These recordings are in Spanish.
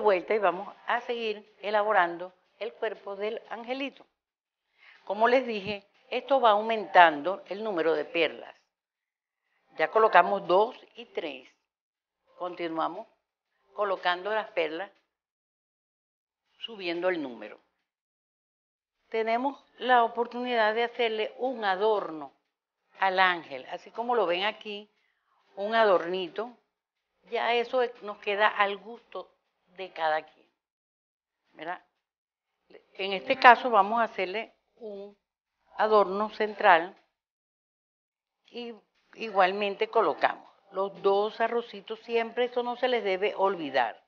Vuelta y vamos a seguir elaborando el cuerpo del angelito. Como les dije, esto va aumentando el número de perlas. Ya colocamos dos y tres. Continuamos colocando las perlas, subiendo el número. Tenemos la oportunidad de hacerle un adorno al ángel, así como lo ven aquí, un adornito. Ya eso nos queda al gusto de cada quien. En este caso vamos a hacerle un adorno central y igualmente colocamos los dos arrocitos siempre, eso no se les debe olvidar.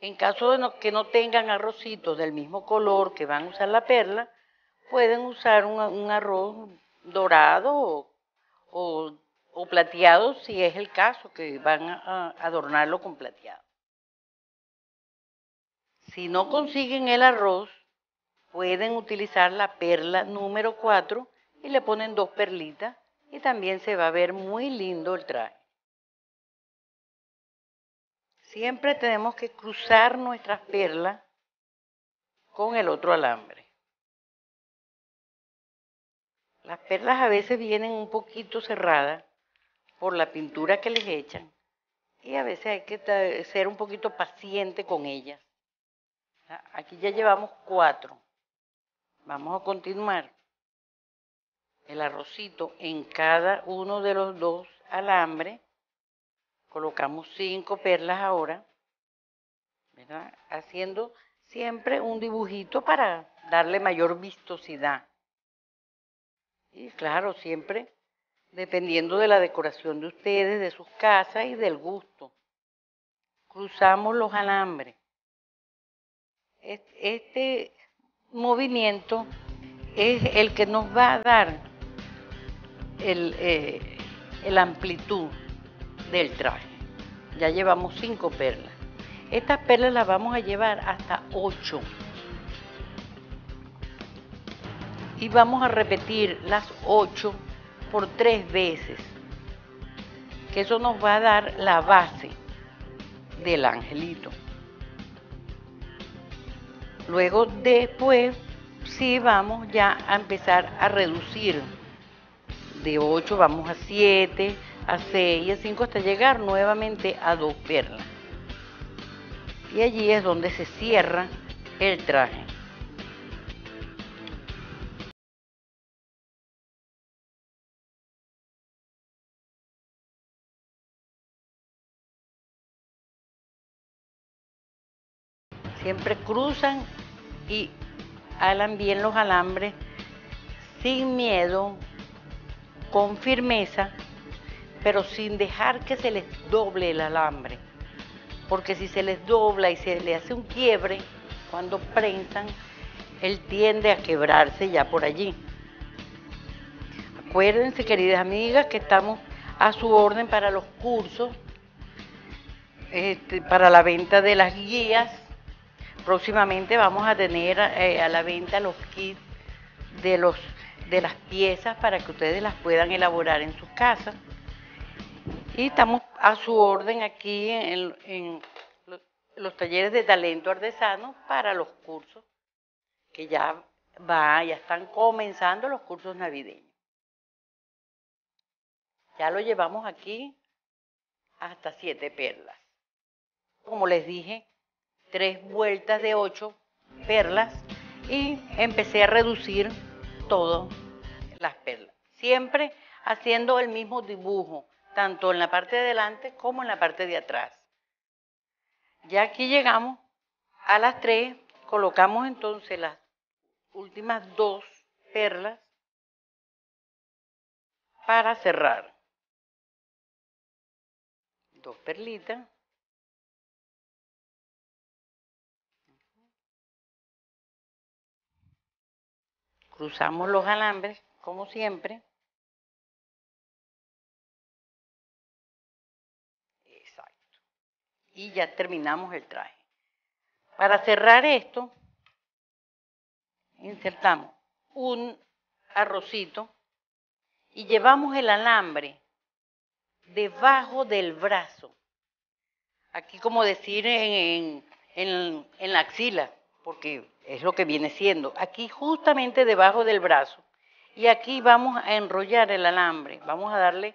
En caso de que no tengan arrocitos del mismo color que van a usar la perla, pueden usar un, arroz dorado o, plateado si es el caso, que van a adornarlo con plateado. Si no consiguen el arroz, pueden utilizar la perla número 4 y le ponen dos perlitas y también se va a ver muy lindo el traje. Siempre tenemos que cruzar nuestras perlas con el otro alambre. Las perlas a veces vienen un poquito cerradas por la pintura que les echan y a veces hay que ser un poquito paciente con ellas. Aquí ya llevamos cuatro. Vamos a continuar el arrocito en cada uno de los dos alambres. Colocamos cinco perlas ahora, haciendo siempre un dibujito para darle mayor vistosidad. Y claro, siempre dependiendo de la decoración de ustedes, de sus casas y del gusto. Cruzamos los alambres. Este movimiento es el que nos va a dar el, eh, amplitud del traje. Ya llevamos cinco perlas. Estas perlas las vamos a llevar hasta ocho. Y vamos a repetir las ocho por tres veces. Que eso nos va a dar la base del angelito. Luego después sí vamos ya a empezar a reducir de 8 vamos a 7, a 6 y a 5 hasta llegar nuevamente a dos perlas. Y allí es donde se cierra el traje. Siempre cruzan y alan bien los alambres sin miedo, con firmeza, pero sin dejar que se les doble el alambre. Porque si se les dobla y se le hace un quiebre, cuando prensan, él tiende a quebrarse ya por allí. Acuérdense, queridas amigas, que estamos a su orden para los cursos, este, para la venta de las guías. Próximamente vamos a tener eh, a la venta los kits de los de las piezas para que ustedes las puedan elaborar en sus casas. Y estamos a su orden aquí en, los talleres de talento artesano para los cursos que ya va, ya están comenzando los cursos navideños. Ya lo llevamos aquí hasta siete perlas. Como les dije, tres vueltas de ocho perlas y empecé a reducir todo las perlas. Siempre haciendo el mismo dibujo, tanto en la parte de adelante como en la parte de atrás. Ya aquí llegamos a las tres, colocamos entonces las últimas dos perlas para cerrar. Dos perlitas. Cruzamos los alambres como siempre. Exacto. Y ya terminamos el traje. Para cerrar esto, insertamos un arrocito y llevamos el alambre debajo del brazo. aquí como decir en, en, en la axila, porque es lo que viene siendo. Aquí justamente debajo del brazo. Y aquí vamos a enrollar el alambre. Vamos a darle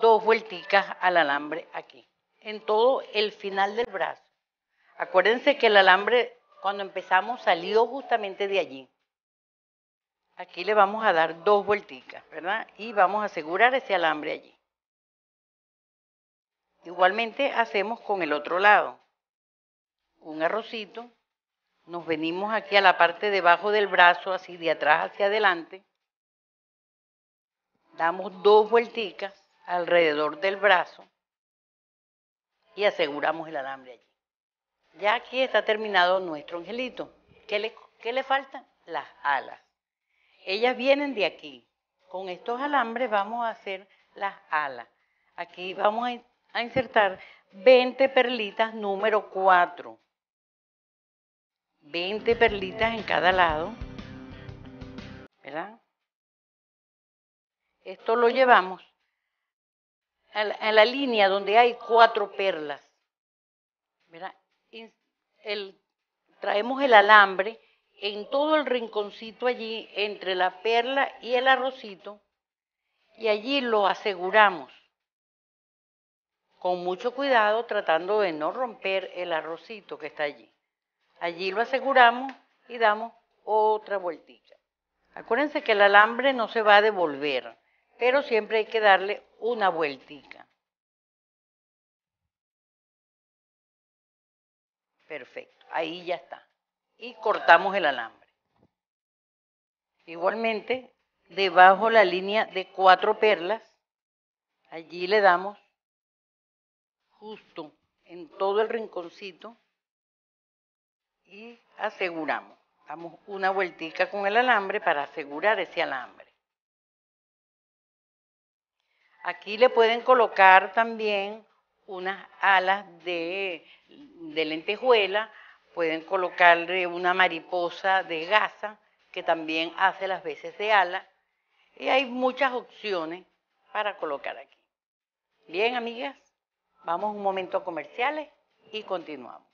dos vuelticas al alambre aquí, en todo el final del brazo. Acuérdense que el alambre cuando empezamos salió justamente de allí. Aquí le vamos a dar dos vuelticas, ¿verdad? Y vamos a asegurar ese alambre allí. Igualmente hacemos con el otro lado. Un arrocito. Nos venimos aquí a la parte debajo del brazo, así de atrás hacia adelante. Damos dos vuelticas alrededor del brazo y aseguramos el alambre allí. Ya aquí está terminado nuestro angelito. ¿Qué le, qué le faltan? Las alas. Ellas vienen de aquí. Con estos alambres vamos a hacer las alas. Aquí vamos a, a insertar 20 perlitas número 4. 20 perlitas en cada lado. ¿Verdad? Esto lo llevamos en la, línea donde hay cuatro perlas. traemos el alambre en todo el rinconcito allí, entre la perla y el arrocito, y allí lo aseguramos. Con mucho cuidado, tratando de no romper el arrocito que está allí. Allí lo aseguramos y damos otra vueltita. Acuérdense que el alambre no se va a devolver pero siempre hay que darle una vueltica. Perfecto, ahí ya está. Y cortamos el alambre. Igualmente, debajo la línea de cuatro perlas, allí le damos justo en todo el rinconcito y aseguramos. Damos una vueltica con el alambre para asegurar ese alambre. Aquí le pueden colocar también unas alas de, lentejuela, pueden colocarle una mariposa de gasa que también hace las veces de ala. Y hay muchas opciones para colocar aquí. Bien, amigas, vamos un momento a comerciales y continuamos.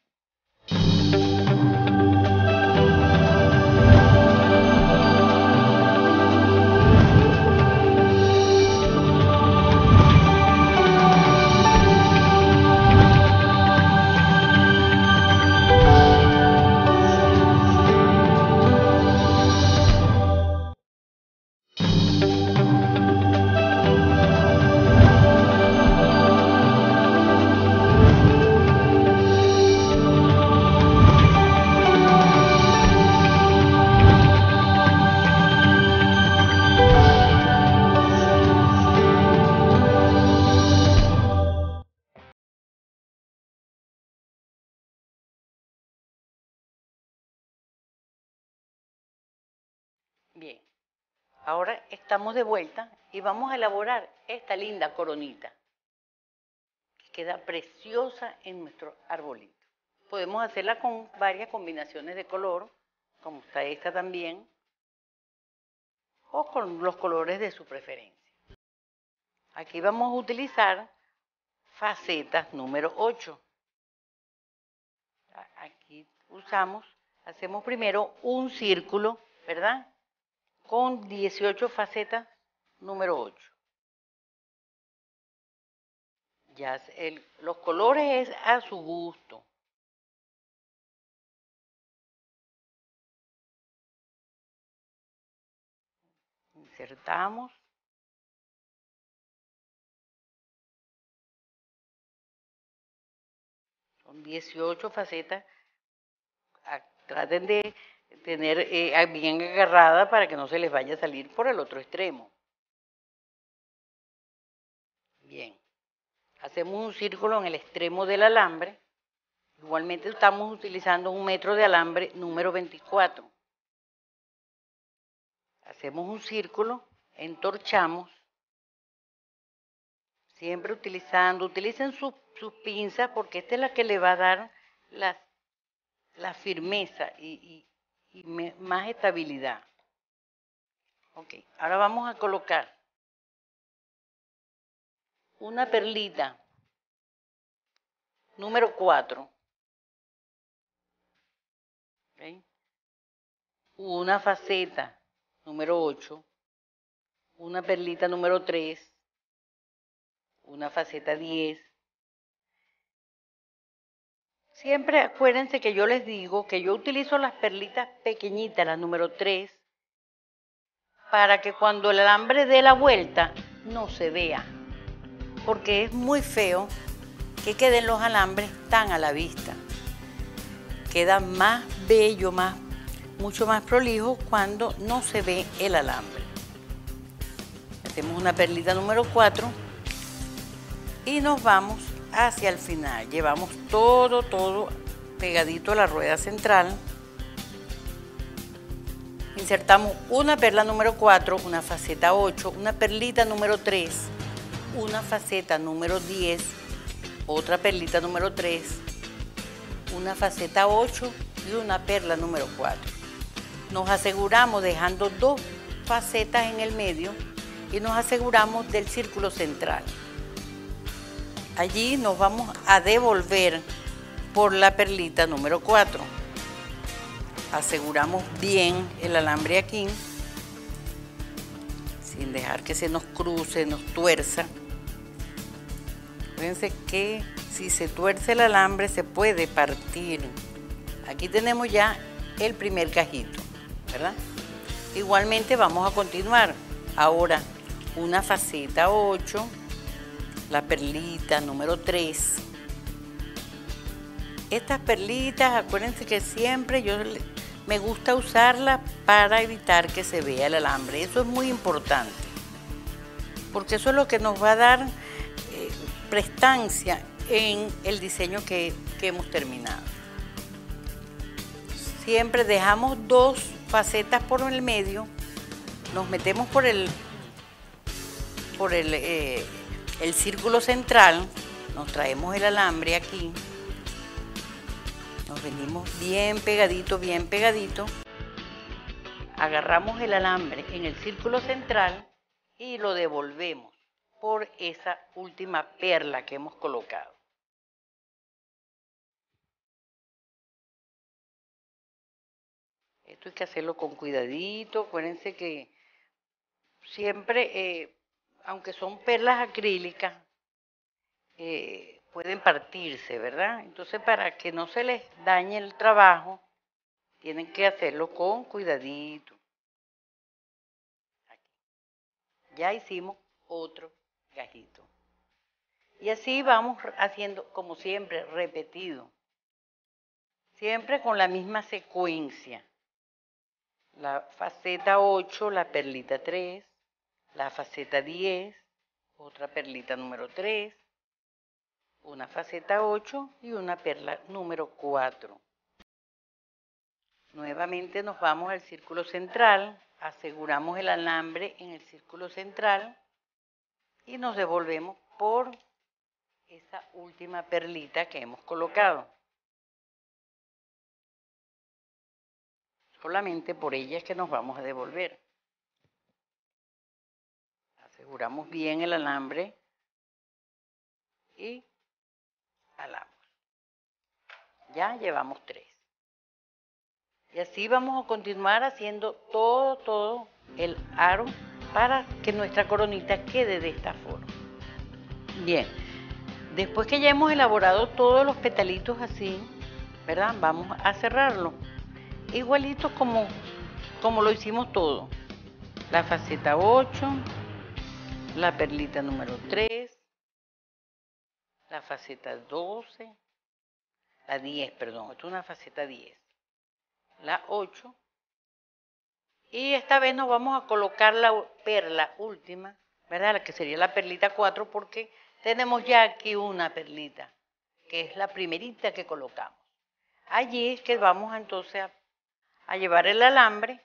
Ahora estamos de vuelta y vamos a elaborar esta linda coronita que queda preciosa en nuestro arbolito. Podemos hacerla con varias combinaciones de color, como está esta también, o con los colores de su preferencia. Aquí vamos a utilizar facetas número 8. Aquí usamos, hacemos primero un círculo, ¿verdad? Con 18 facetas número 8. Ya el, los colores es a su gusto. Insertamos. Son 18 facetas. Traten de tener eh, bien agarrada para que no se les vaya a salir por el otro extremo. Bien, hacemos un círculo en el extremo del alambre. Igualmente estamos utilizando un metro de alambre número 24. Hacemos un círculo, entorchamos, siempre utilizando, utilicen sus pinzas porque esta es la que le va a dar la, la firmeza y, y más estabilidad. Ok, ahora vamos a colocar una perlita número 4. Una faceta número 8. Una perlita número 3. Una faceta 10. Siempre acuérdense que yo les digo que yo utilizo las perlitas pequeñitas, la número 3, para que cuando el alambre dé la vuelta no se vea. Porque es muy feo que queden los alambres tan a la vista. Queda más bello, más, mucho más prolijo cuando no se ve el alambre. Hacemos una perlita número 4 y nos vamos hacia el final. Llevamos todo, todo pegadito a la rueda central. Insertamos una perla número 4, una faceta 8, una perlita número 3, una faceta número 10, otra perlita número 3, una faceta 8 y una perla número 4. Nos aseguramos dejando dos facetas en el medio y nos aseguramos del círculo central. Allí nos vamos a devolver por la perlita número 4. Aseguramos bien el alambre aquí, sin dejar que se nos cruce, nos tuerza. Fíjense que si se tuerce el alambre se puede partir. Aquí tenemos ya el primer cajito, ¿verdad? Igualmente vamos a continuar. Ahora una faceta 8 la perlita número 3. Estas perlitas, acuérdense que siempre yo me gusta usarlas para evitar que se vea el alambre. Eso es muy importante, porque eso es lo que nos va a dar eh, prestancia en el diseño que, que hemos terminado. Siempre dejamos dos facetas por el medio, nos metemos por el, por el eh, el círculo central, nos traemos el alambre aquí, nos venimos bien pegadito, bien pegadito, agarramos el alambre en el círculo central y lo devolvemos por esa última perla que hemos colocado. Esto hay que hacerlo con cuidadito, acuérdense que siempre eh, aunque son perlas acrílicas, eh, pueden partirse, ¿verdad? Entonces, para que no se les dañe el trabajo, tienen que hacerlo con cuidadito. Aquí. Ya hicimos otro gajito. Y así vamos haciendo, como siempre, repetido. Siempre con la misma secuencia. La faceta 8, la perlita 3, la faceta 10, otra perlita número 3, una faceta 8 y una perla número 4. Nuevamente nos vamos al círculo central, aseguramos el alambre en el círculo central y nos devolvemos por esa última perlita que hemos colocado. Solamente por ella es que nos vamos a devolver aseguramos bien el alambre y jalamos. Ya llevamos tres. Y así vamos a continuar haciendo todo, todo el aro para que nuestra coronita quede de esta forma. Bien, después que ya hemos elaborado todos los petalitos así, ¿verdad? Vamos a cerrarlo. Igualito como, como lo hicimos todo. La faceta 8, la perlita número 3, la faceta 12, la 10, perdón, esto es una faceta 10, la 8, y esta vez nos vamos a colocar la perla última, ¿verdad? La que sería la perlita 4, porque tenemos ya aquí una perlita, que es la primerita que colocamos. Allí es que vamos entonces a, a llevar el alambre,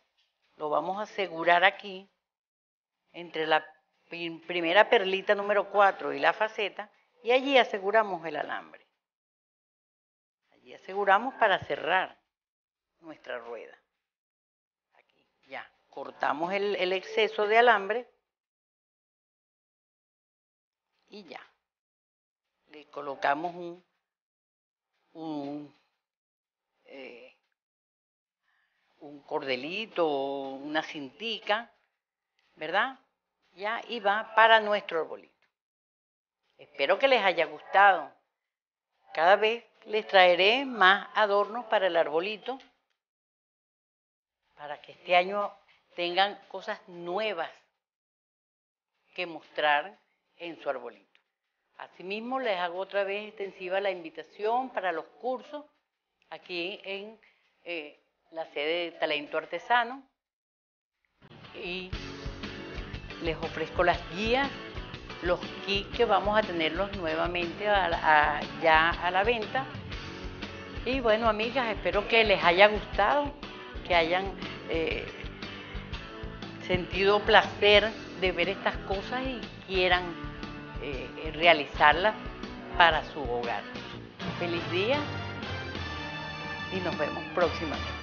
lo vamos a asegurar aquí, entre la primera perlita número 4 y la faceta, y allí aseguramos el alambre. Allí aseguramos para cerrar nuestra rueda. Aquí, ya, cortamos el, exceso de alambre y ya. Le colocamos un un, eh, un cordelito, una cintica, ¿verdad? Ya, y va para nuestro arbolito. Espero que les haya gustado. Cada vez les traeré más adornos para el arbolito, para que este año tengan cosas nuevas que mostrar en su arbolito. Asimismo, les hago otra vez extensiva la invitación para los cursos aquí en eh, la sede de Talento Artesano y les ofrezco las guías, los kits que vamos a tenerlos nuevamente ya a la venta. Y bueno, amigas, espero que les haya gustado, que hayan eh, sentido placer de ver estas cosas y quieran eh, realizarlas para su hogar. Feliz día y nos vemos próximamente.